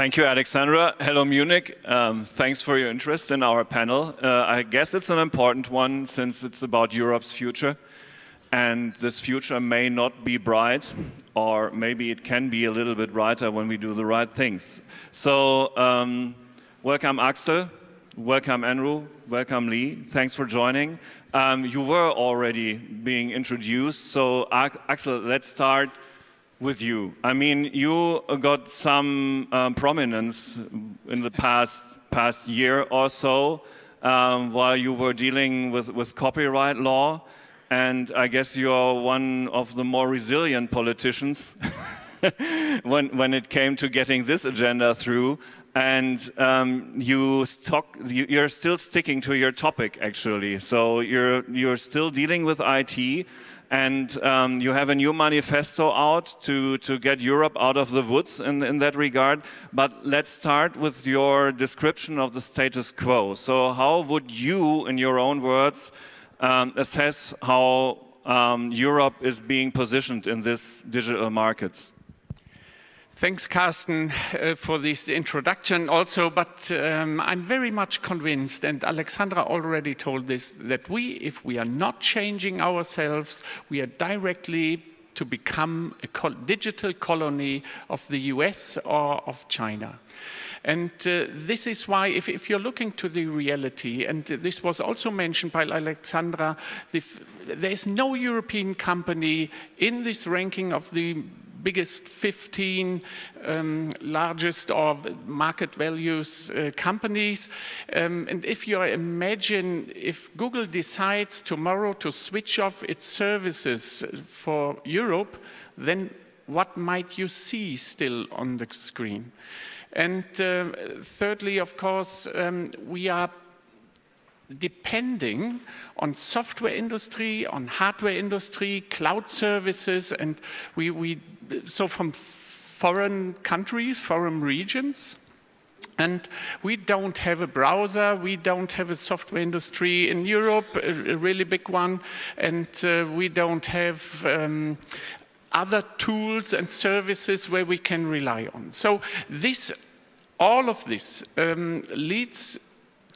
Thank you, Alexandra. Hello, Munich. Um, thanks for your interest in our panel. Uh, I guess it's an important one since it's about Europe's future. And this future may not be bright, or maybe it can be a little bit brighter when we do the right things. So, um, welcome, Axel. Welcome, Andrew. Welcome, Li. Thanks for joining. Um, you were already being introduced. So, Axel, let's start with you. I mean, you got some um, prominence in the past past year or so um, while you were dealing with, with copyright law. And I guess you're one of the more resilient politicians when, when it came to getting this agenda through. And um, you stock, you're still sticking to your topic, actually. So you're, you're still dealing with IT, and um, you have a new manifesto out to, to get Europe out of the woods in, in that regard. But let's start with your description of the status quo. So, how would you, in your own words, um, assess how um, Europe is being positioned in this digital markets? Thanks, Carsten, uh, for this introduction also, but um, I'm very much convinced, and Alexandra already told this, that we, if we are not changing ourselves, we are directly to become a digital colony of the US or of China. And uh, this is why, if, if, you're looking to the reality, and this was also mentioned by Alexandra, the, there's no European company in this ranking of the biggest 15 um, largest or market values uh, companies. Um, and if you imagine if Google decides tomorrow to switch off its services for Europe, then what might you see still on the screen? And uh, thirdly, of course, um, we are depending on software industry, on hardware industry, cloud services, and we, we so from foreign countries, foreign regions. And we don't have a browser, we don't have a software industry in Europe, a, a really big one, and uh, we don't have um, other tools and services where we can rely on. So this, all of this um, leads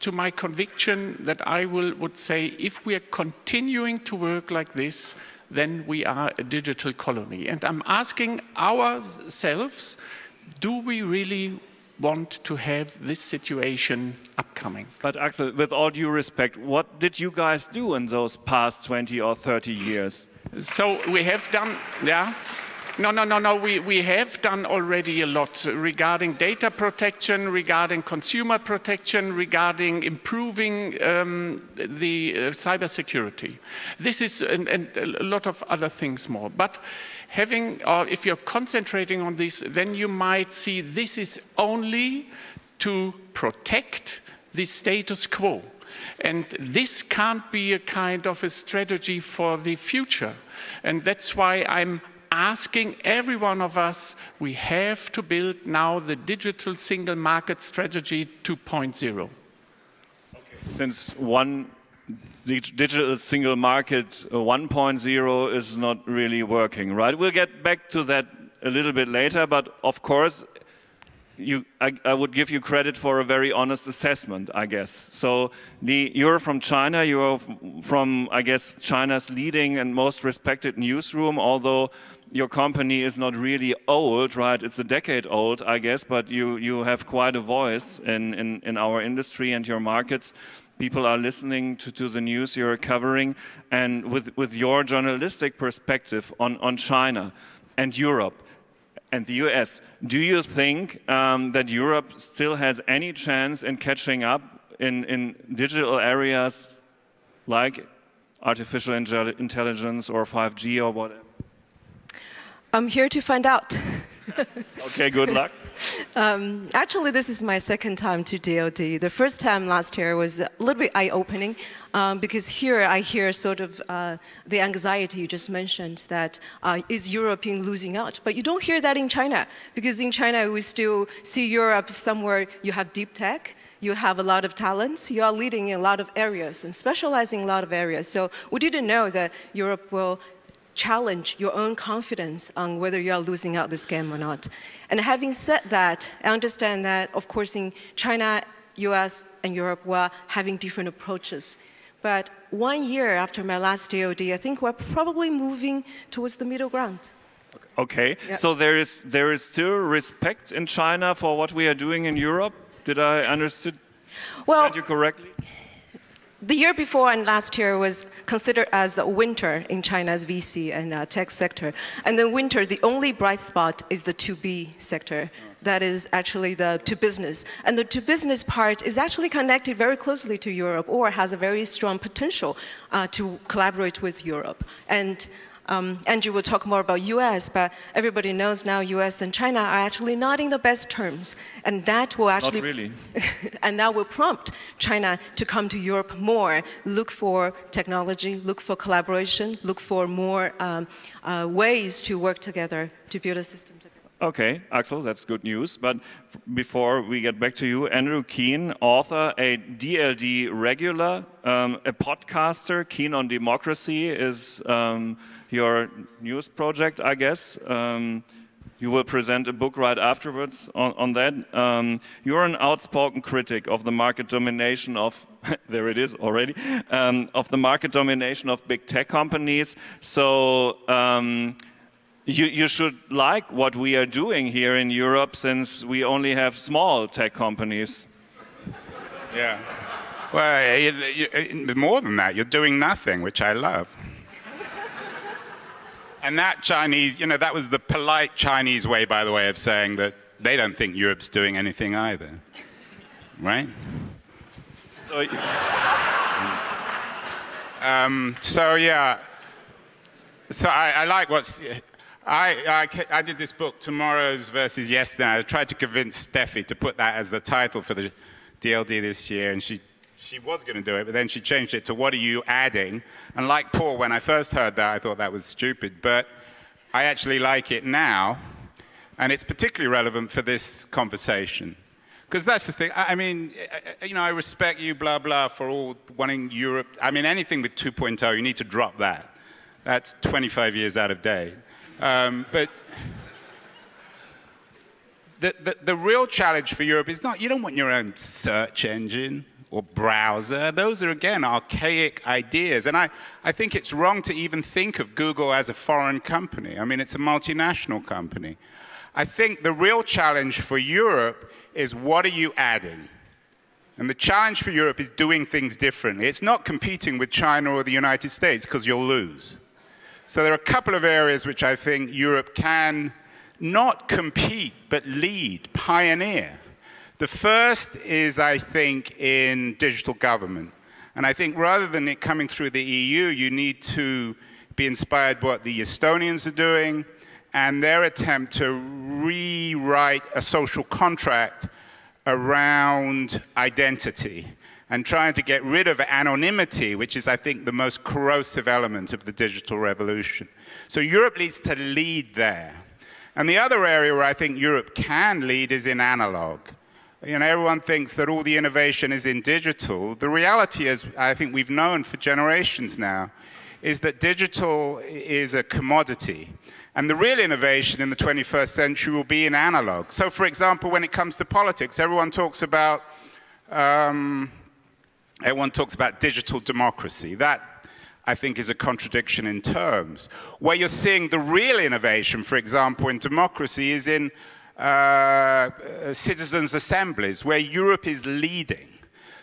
to my conviction that I will, would say if we are continuing to work like this, then we are a digital colony. And I'm asking ourselves, do we really want to have this situation upcoming? But Axel, with all due respect, what did you guys do in those past 20 or 30 years? So we have done, yeah. No, no, no, no. We, we have done already a lot regarding data protection, regarding consumer protection, regarding improving um, the uh, cybersecurity. This is and, and, a lot of other things more. But having, or if you're concentrating on this, then you might see this is only to protect the status quo. And this can't be a kind of a strategy for the future. And that's why I'm asking every one of us, we have to build now the digital single market strategy 2.0. Okay. Since one digital single market uh, 1.0 is not really working, right? We'll get back to that a little bit later, but of course, you, I, I, would give you credit for a very honest assessment, I guess. So the, you're from China, you're from, I guess, China's leading and most respected newsroom, although your company is not really old, right? It's a decade old, I guess, but you, you have quite a voice in, in, in our industry and your markets. People are listening to, to the news you're covering. And with, with your journalistic perspective on, on China and Europe, and the US. Do you think um, that Europe still has any chance in catching up in, in digital areas like artificial intelligence or 5G or whatever? I'm here to find out. okay, good luck. Um, actually, this is my second time to DLD. The first time last year was a little bit eye-opening um, because here I hear sort of uh, the anxiety you just mentioned that uh, is Europe losing out? But you don't hear that in China because in China we still see Europe somewhere you have deep tech, you have a lot of talents, you are leading in a lot of areas and specializing in a lot of areas. So we didn't know that Europe will challenge your own confidence on whether you are losing out this game or not. And having said that, I understand that, of course, in China, US, and Europe, we're having different approaches. But one year after my last DLD, I think we're probably moving towards the middle ground. Okay, yeah. so there is, there is still respect in China for what we are doing in Europe? Did I understood well, you correctly? The year before and last year was considered as the winter in China's VC and uh, tech sector. And then winter, the only bright spot is the 2B sector. That is actually the to business. And the to business part is actually connected very closely to Europe or has a very strong potential uh, to collaborate with Europe. And um, Andrew will talk more about US, but everybody knows now US and China are actually not in the best terms. And that will actually... Not really. and that will prompt China to come to Europe more, look for technology, look for collaboration, look for more um, uh, ways to work together to build a system. Okay, Axel, that's good news. But before we get back to you, Andrew Keen, author, a DLD regular, um, a podcaster, keen on democracy, is um, your news project, I guess. Um, you will present a book right afterwards on, on that. Um, you're an outspoken critic of the market domination of, there it is already, um, of the market domination of big tech companies. So um, you, you should like what we are doing here in Europe since we only have small tech companies. Yeah. Well, you, you, more than that, you're doing nothing, which I love. And that Chinese, you know, that was the polite Chinese way, by the way, of saying that they don't think Europe's doing anything either. Right? So, um, so yeah. So I, I like what's. I, I, I, did this book, Tomorrow's versus Yesterday. I tried to convince Steffi to put that as the title for the DLD this year, and she she was going to do it, but then she changed it to what are you adding? And like Paul, when I first heard that, I thought that was stupid, but I actually like it now, and it's particularly relevant for this conversation. Because that's the thing. I mean, you know, I respect you, blah, blah, for all wanting Europe. I mean, anything with 2.0, you need to drop that. That's 25 years out of date. Um, but the, the, the real challenge for Europe is not, you don't want your own search engine or browser. Those are, again, archaic ideas. And I, I think it's wrong to even think of Google as a foreign company. I mean, it's a multinational company. I think the real challenge for Europe is what are you adding? And the challenge for Europe is doing things differently. It's not competing with China or the United States because you'll lose. So there are a couple of areas which I think Europe can not compete, but lead, pioneer. The first is, I think, in digital government. And I think rather than it coming through the EU, you need to be inspired by what the Estonians are doing and their attempt to rewrite a social contract around identity and trying to get rid of anonymity, which is, I think, the most corrosive element of the digital revolution. So Europe needs to lead there. And the other area where I think Europe can lead is in analog you know, everyone thinks that all the innovation is in digital. The reality is, I think we've known for generations now, is that digital is a commodity. And the real innovation in the 21st century will be in analog. So, for example, when it comes to politics, everyone talks about, um, everyone talks about digital democracy. That, I think, is a contradiction in terms. Where you're seeing the real innovation, for example, in democracy is in uh, citizens' assemblies, where Europe is leading.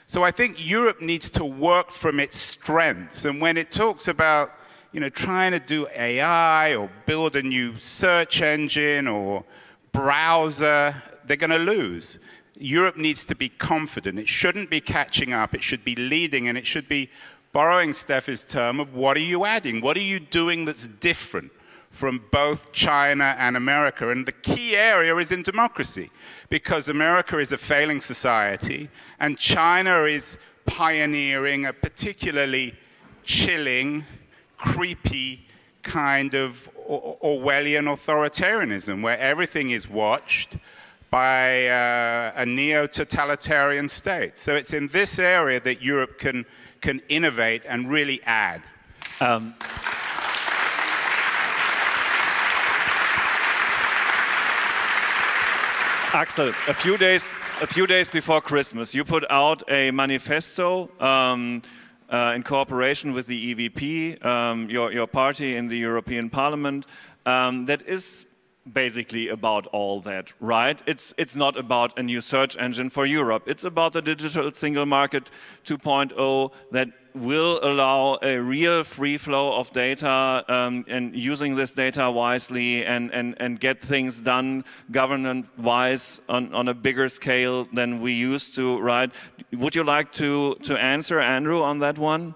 So I think Europe needs to work from its strengths. And when it talks about you know, trying to do AI or build a new search engine or browser, they're going to lose. Europe needs to be confident. It shouldn't be catching up. It should be leading, and it should be borrowing Steffi's term of what are you adding? What are you doing that's different? from both China and America. And the key area is in democracy, because America is a failing society, and China is pioneering a particularly chilling, creepy kind of Orwellian authoritarianism, where everything is watched by uh, a neo totalitarian state. So it's in this area that Europe can, can innovate and really add. Um. Axel, a few days a few days before Christmas, you put out a manifesto um, uh, in cooperation with the EVP, um, your, your party in the European Parliament, um, that is basically about all that, right? It's, it's not about a new search engine for Europe. It's about the digital single market 2.0 that will allow a real free flow of data um, and using this data wisely and, and, and get things done government-wise on, on a bigger scale than we used to, right? Would you like to, to answer, Andrew, on that one?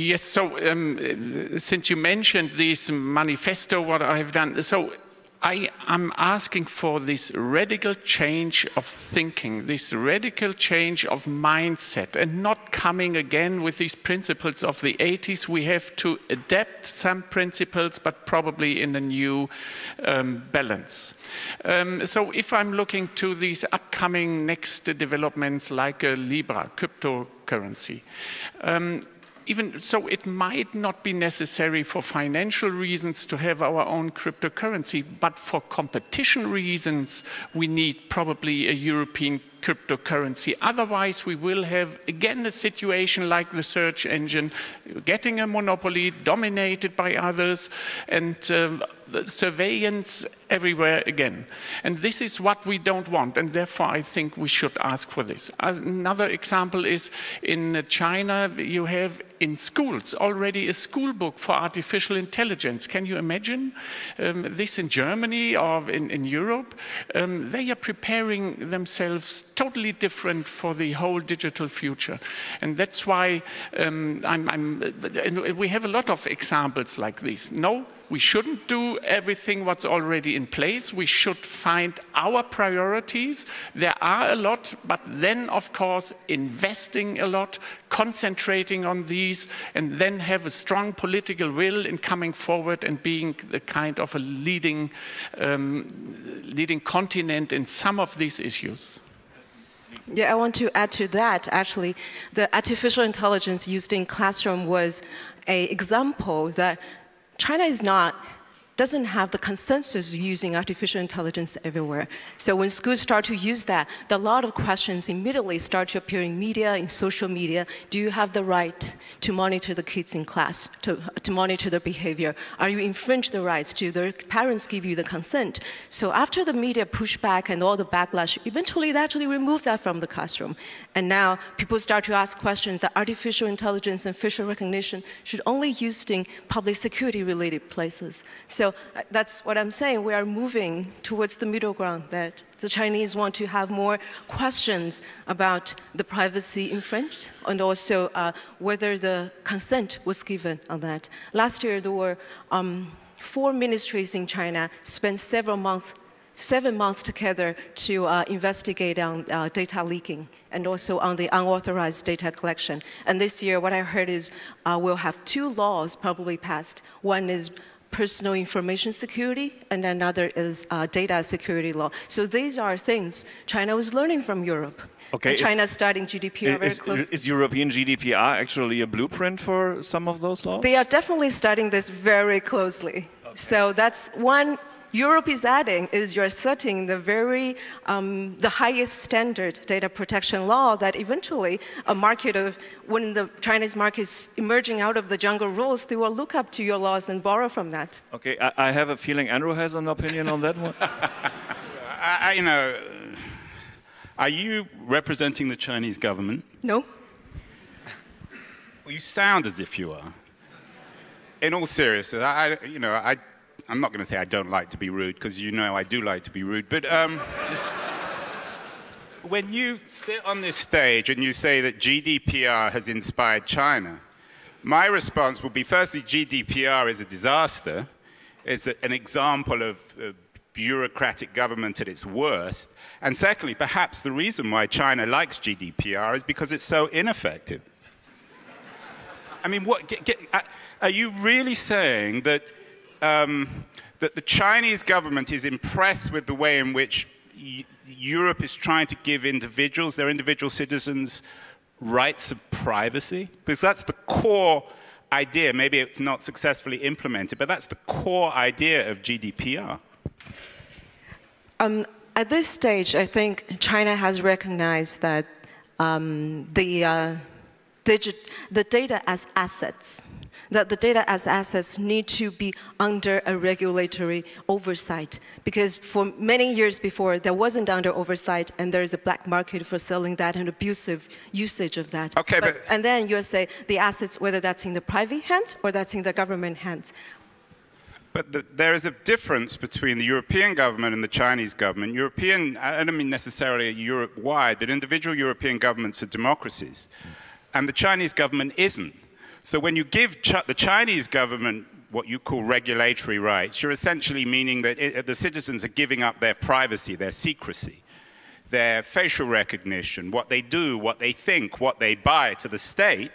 Yes, so um, since you mentioned this manifesto, what I've done, so I am asking for this radical change of thinking, this radical change of mindset, and not coming again with these principles of the 80s. We have to adapt some principles, but probably in a new um, balance. Um, so, if I'm looking to these upcoming next developments like a Libra, cryptocurrency, um, even so it might not be necessary for financial reasons to have our own cryptocurrency, but for competition reasons, we need probably a European cryptocurrency. Otherwise, we will have again a situation like the search engine, getting a monopoly dominated by others, and uh, surveillance everywhere again. And this is what we don't want, and therefore I think we should ask for this. Another example is in China, you have in schools already a school book for artificial intelligence. Can you imagine um, this in Germany or in, in Europe? Um, they are preparing themselves totally different for the whole digital future. And that's why um, I'm, I'm, we have a lot of examples like this. No, we shouldn't do everything what's already in place. We should find our priorities. There are a lot, but then, of course, investing a lot, concentrating on these, and then have a strong political will in coming forward and being the kind of a leading, um, leading continent in some of these issues. Yeah, I want to add to that. Actually, the artificial intelligence used in classroom was a example that China is not doesn't have the consensus using artificial intelligence everywhere. So when schools start to use that, a lot of questions immediately start to appear in media, in social media. Do you have the right to monitor the kids in class, to, to monitor their behavior? Are you infringe the rights? Do their parents give you the consent? So after the media pushback and all the backlash, eventually they actually removed that from the classroom. And now people start to ask questions that artificial intelligence and facial recognition should only used in public security related places. So uh, that's what I'm saying. We are moving towards the middle ground that the Chinese want to have more questions about the privacy infringed and also uh, whether the consent was given on that. Last year, there were um, four ministries in China spent several months seven months together to uh, investigate on uh, data leaking and also on the unauthorized data collection. And this year, what I heard is uh, we'll have two laws probably passed. One is personal information security, and another is uh, data security law. So these are things China was learning from Europe. Okay, and China is studying GDPR is, very closely. Is European GDPR actually a blueprint for some of those laws? They are definitely studying this very closely. Okay. So that's one Europe is adding is you're setting the very um, the highest standard data protection law that eventually a market of when the Chinese market is emerging out of the jungle rules, they will look up to your laws and borrow from that. Okay, I, I have a feeling Andrew has an opinion on that one. I, you know, are you representing the Chinese government? No. Well, you sound as if you are. In all seriousness, I, you know, I I'm not going to say I don't like to be rude, because you know I do like to be rude, but um, when you sit on this stage and you say that GDPR has inspired China, my response will be firstly, GDPR is a disaster. It's a, an example of bureaucratic government at its worst. And secondly, perhaps the reason why China likes GDPR is because it's so ineffective. I mean, what, get, get, uh, are you really saying that um, that the Chinese government is impressed with the way in which Europe is trying to give individuals, their individual citizens, rights of privacy? Because that's the core idea. Maybe it's not successfully implemented, but that's the core idea of GDPR. Um, at this stage, I think China has recognized that um, the, uh, the data as assets that the data as assets need to be under a regulatory oversight. Because for many years before, there wasn't under oversight, and there's a black market for selling that and abusive usage of that. Okay, but, but and then you say the assets, whether that's in the private hands or that's in the government hands. But the, there is a difference between the European government and the Chinese government. European, I don't mean necessarily Europe-wide, but individual European governments are democracies. And the Chinese government isn't. So when you give Ch the Chinese government what you call regulatory rights, you're essentially meaning that it, the citizens are giving up their privacy, their secrecy, their facial recognition, what they do, what they think, what they buy to the state.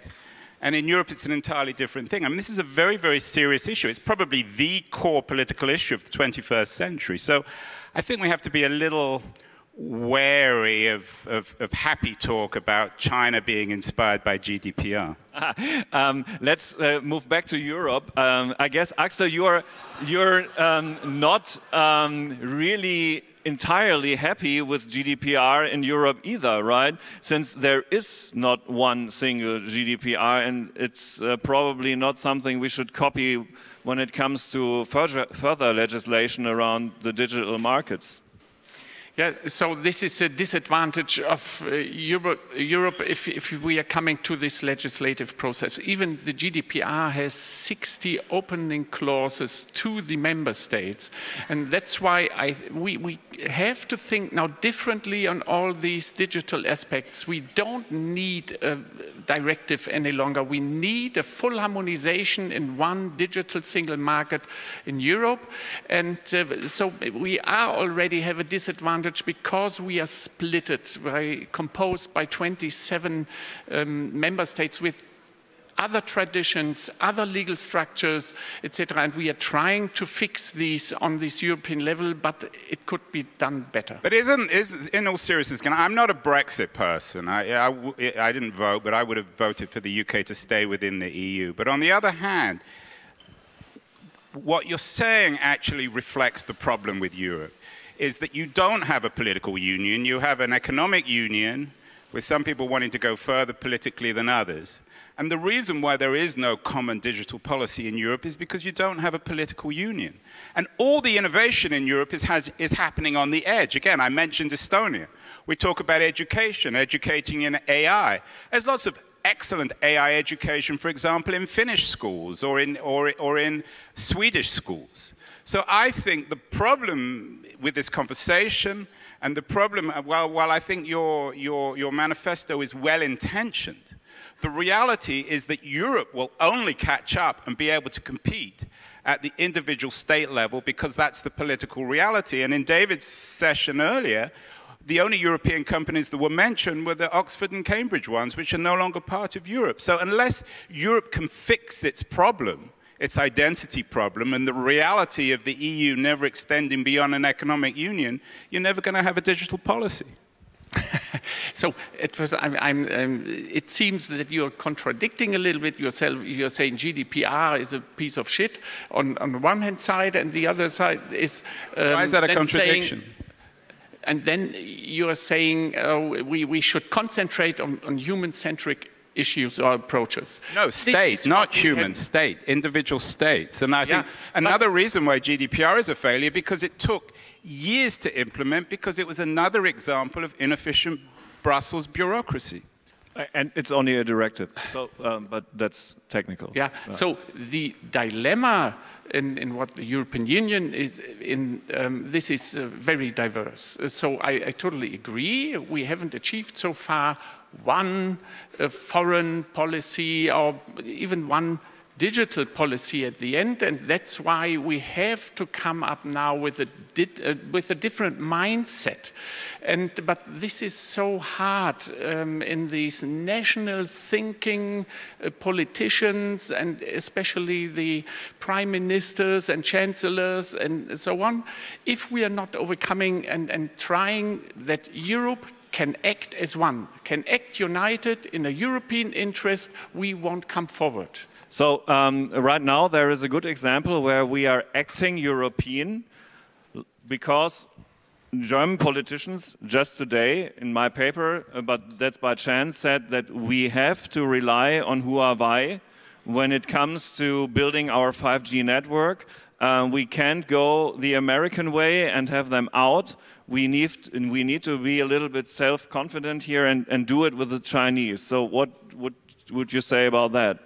And in Europe, it's an entirely different thing. I mean, this is a very, very serious issue. It's probably the core political issue of the 21st century. So I think we have to be a little wary of, of, of, happy talk about China being inspired by GDPR. um, let's uh, move back to Europe. Um, I guess, Axel, you're, you're um, not um, really entirely happy with GDPR in Europe either, right? Since there is not one single GDPR and it's uh, probably not something we should copy when it comes to further, further legislation around the digital markets. Yeah, so this is a disadvantage of uh, Europe, Europe if, if, we are coming to this legislative process. Even the GDPR has 60 opening clauses to the member states. And that's why I, we, we have to think now differently on all these digital aspects. We don't need a directive any longer. We need a full harmonization in one digital single market in Europe. And uh, so we are already have a disadvantage because we are splitted, by, composed by 27 um, member states with other traditions, other legal structures, etc. And we are trying to fix these on this European level, but it could be done better. But isn't, is, in all seriousness, I'm not a Brexit person. I, I, I didn't vote, but I would have voted for the UK to stay within the EU. But on the other hand, what you're saying actually reflects the problem with Europe, is that you don't have a political union, you have an economic union, with some people wanting to go further politically than others. And the reason why there is no common digital policy in Europe is because you don't have a political union. And all the innovation in Europe is, is happening on the edge. Again, I mentioned Estonia. We talk about education, educating in AI. There's lots of excellent AI education, for example, in Finnish schools or in, or, or in Swedish schools. So I think the problem with this conversation and the problem, uh, well, while I think your, your, your manifesto is well-intentioned, the reality is that Europe will only catch up and be able to compete at the individual state level because that's the political reality. And in David's session earlier, the only European companies that were mentioned were the Oxford and Cambridge ones, which are no longer part of Europe. So unless Europe can fix its problem, its identity problem, and the reality of the EU never extending beyond an economic union, you're never going to have a digital policy. so it, was, I'm, I'm, um, it seems that you're contradicting a little bit yourself. You're saying GDPR is a piece of shit on, on one hand side, and the other side is. Um, Why is that a contradiction? Saying, and then you're saying uh, we, we should concentrate on, on human-centric issues or approaches. No, state, not human, state, individual states. And I yeah, think another reason why GDPR is a failure because it took years to implement because it was another example of inefficient Brussels bureaucracy. And it's only a directive, so, um, but that's technical. Yeah, uh. so the dilemma in, in, what the European Union is in, um, this is uh, very diverse. So I, I, totally agree. We haven't achieved so far one uh, foreign policy or even one digital policy at the end, and that's why we have to come up now with a, uh, with a different mindset. And, but this is so hard um, in these national thinking uh, politicians and especially the prime ministers and chancellors and so on. If we are not overcoming and, and trying that Europe can act as one, can act united in a European interest, we won't come forward. So um, right now there is a good example where we are acting European because German politicians just today in my paper, uh, but that's by chance, said that we have to rely on Huawei when it comes to building our 5G network. Uh, we can't go the American way and have them out. We need, we need to be a little bit self-confident here and, and do it with the Chinese. So what would, would you say about that?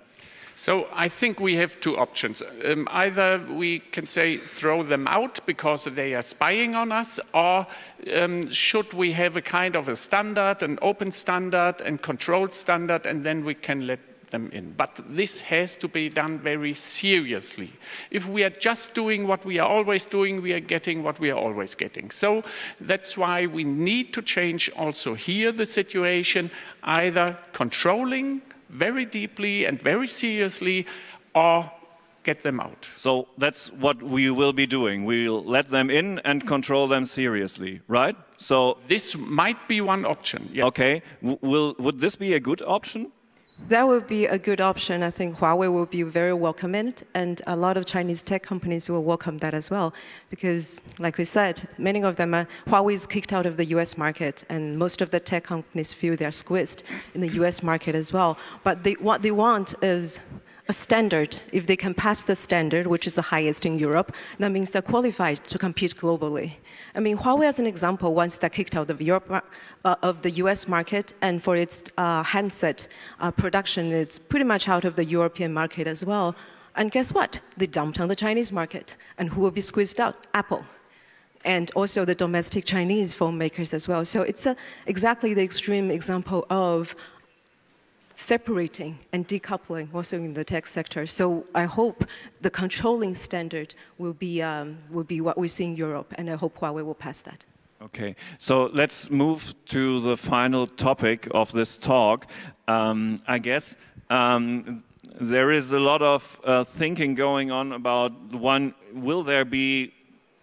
So I think we have two options. Um, either we can say throw them out because they are spying on us, or um, should we have a kind of a standard, an open standard and controlled standard, and then we can let them in. But this has to be done very seriously. If we are just doing what we are always doing, we are getting what we are always getting. So that's why we need to change also here the situation, either controlling very deeply and very seriously or get them out. So that's what we will be doing. We'll let them in and control them seriously, right? So this might be one option. Yes. Okay. W will would this be a good option? That would be a good option. I think Huawei will be very welcomed, and a lot of Chinese tech companies will welcome that as well. Because, like we said, many of them, are, Huawei is kicked out of the US market, and most of the tech companies feel they're squeezed in the US market as well. But they, what they want is a standard. If they can pass the standard, which is the highest in Europe, that means they're qualified to compete globally. I mean, Huawei, as an example, once they're kicked out of Europe, uh, of the US market, and for its uh, handset uh, production, it's pretty much out of the European market as well. And guess what? They dumped on the Chinese market. And who will be squeezed out? Apple and also the domestic Chinese phone makers as well. So it's a, exactly the extreme example of separating and decoupling also in the tech sector. So I hope the controlling standard will be, um, will be what we see in Europe, and I hope Huawei will pass that. Okay, so let's move to the final topic of this talk. Um, I guess um, there is a lot of uh, thinking going on about one, will there be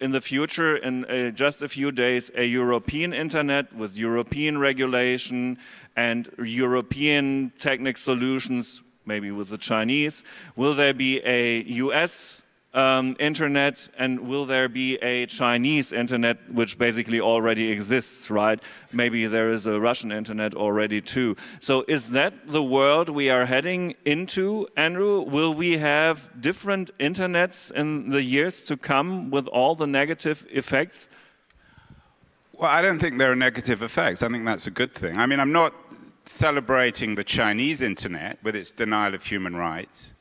in the future, in uh, just a few days, a European internet with European regulation and European technical solutions, maybe with the Chinese? Will there be a US um, internet and will there be a Chinese internet which basically already exists, right? Maybe there is a Russian internet already too. So is that the world we are heading into, Andrew? Will we have different internets in the years to come with all the negative effects? Well, I don't think there are negative effects. I think that's a good thing. I mean, I'm not celebrating the Chinese internet with its denial of human rights,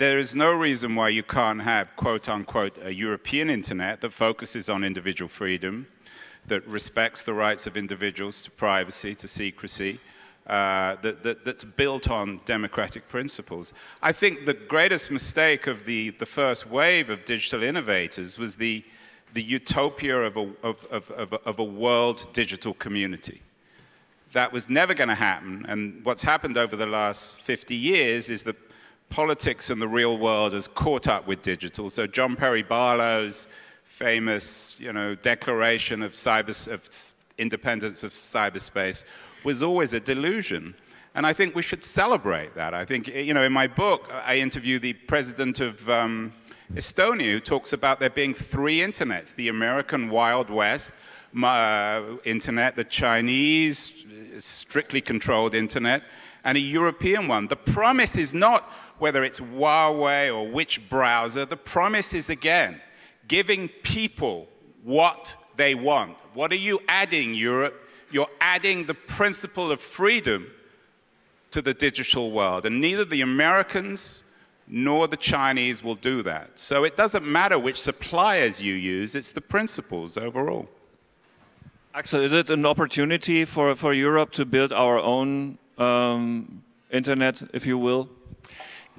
there is no reason why you can't have, quote unquote, a European internet that focuses on individual freedom, that respects the rights of individuals to privacy, to secrecy, uh, that, that, that's built on democratic principles. I think the greatest mistake of the, the first wave of digital innovators was the, the utopia of a, of, of, of, of a world digital community. That was never going to happen. And what's happened over the last 50 years is that politics and the real world has caught up with digital. So John Perry Barlow's famous you know, declaration of, cyber, of independence of cyberspace was always a delusion. And I think we should celebrate that. I think, you know, in my book, I interview the president of um, Estonia who talks about there being three internets the American Wild West uh, internet, the Chinese strictly controlled internet, and a European one. The promise is not whether it's Huawei or which browser, the promise is again giving people what they want. What are you adding, Europe? You're adding the principle of freedom to the digital world, and neither the Americans nor the Chinese will do that. So it doesn't matter which suppliers you use, it's the principles overall. Axel, is it an opportunity for, for Europe to build our own um, internet, if you will?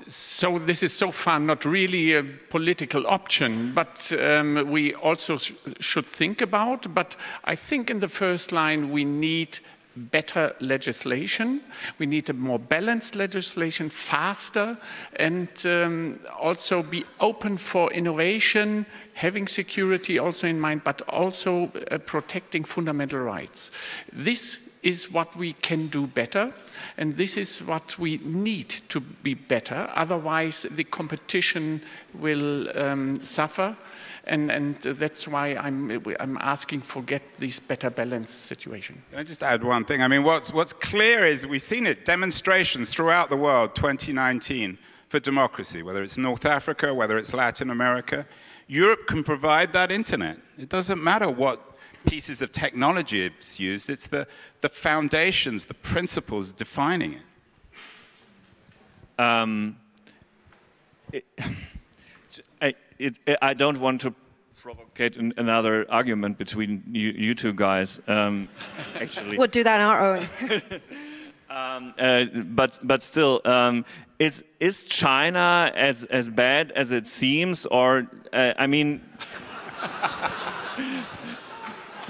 So this is so far not really a political option, but um, we also sh should think about. But I think in the first line we need better legislation. We need a more balanced legislation, faster, and um, also be open for innovation, having security also in mind, but also uh, protecting fundamental rights. This is what we can do better, and this is what we need to be better. Otherwise, the competition will um, suffer, and, and that's why I'm, I'm asking for get this better balance situation. Can I just add one thing? I mean, what's, what's clear is we've seen it, demonstrations throughout the world, 2019, for democracy, whether it's North Africa, whether it's Latin America. Europe can provide that internet. It doesn't matter what pieces of technology it's used, it's the, the foundations, the principles defining it. Um, it, I, it, I, don't want to provocate an, another argument between you, you two guys. Um, actually, we'll do that on our own. um, uh, but but still, um, is is China as as bad as it seems, or uh, I mean?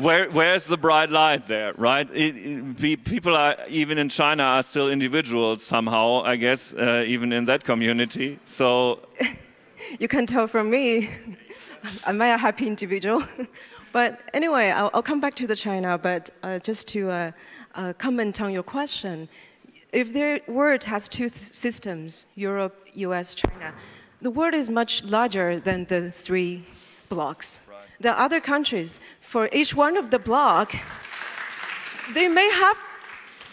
Where, where's the bright light there, right? It, it, people are, even in China, are still individuals somehow, I guess, uh, even in that community. So. you can tell from me, I'm a happy individual. but anyway, I'll, I'll, come back to the China, but uh, just to uh, uh comment on your question. If the world has two systems, Europe, US, China, the world is much larger than the three blocks the other countries, for each one of the block, they may have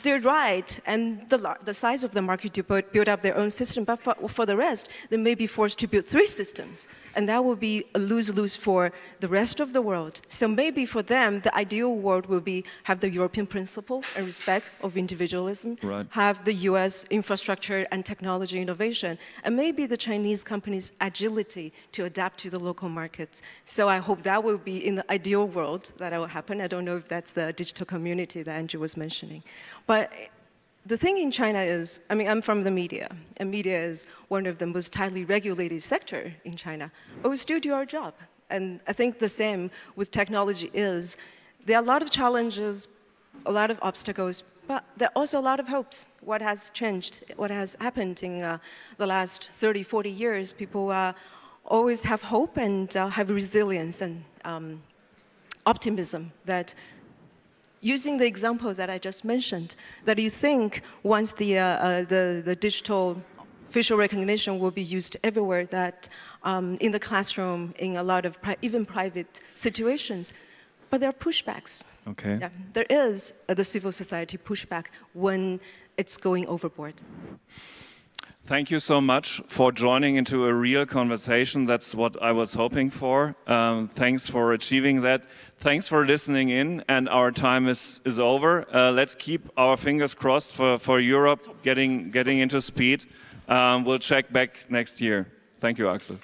their right and the, the size of the market to build up their own system, but for, for the rest, they may be forced to build three systems. And that will be a lose-lose for the rest of the world. So maybe for them, the ideal world will be have the European principle and respect of individualism, right. have the US infrastructure and technology innovation, and maybe the Chinese companies' agility to adapt to the local markets. So I hope that will be in the ideal world that will happen. I don't know if that's the digital community that Andrew was mentioning. But the thing in China is, I mean, I'm from the media, and media is one of the most tightly regulated sector in China, but we still do our job. And I think the same with technology is, there are a lot of challenges, a lot of obstacles, but there are also a lot of hopes. What has changed, what has happened in uh, the last 30, 40 years, people uh, always have hope and uh, have resilience and um, optimism that using the example that I just mentioned, that you think once the, uh, uh, the, the, digital facial recognition will be used everywhere, that um, in the classroom, in a lot of pri even private situations, but there are pushbacks. Okay. Yeah, there is uh, the civil society pushback when it's going overboard. Thank you so much for joining into a real conversation. That's what I was hoping for. Um, thanks for achieving that. Thanks for listening in, and our time is, is over. Uh, let's keep our fingers crossed for, for Europe getting, getting into speed. Um, we'll check back next year. Thank you, Axel.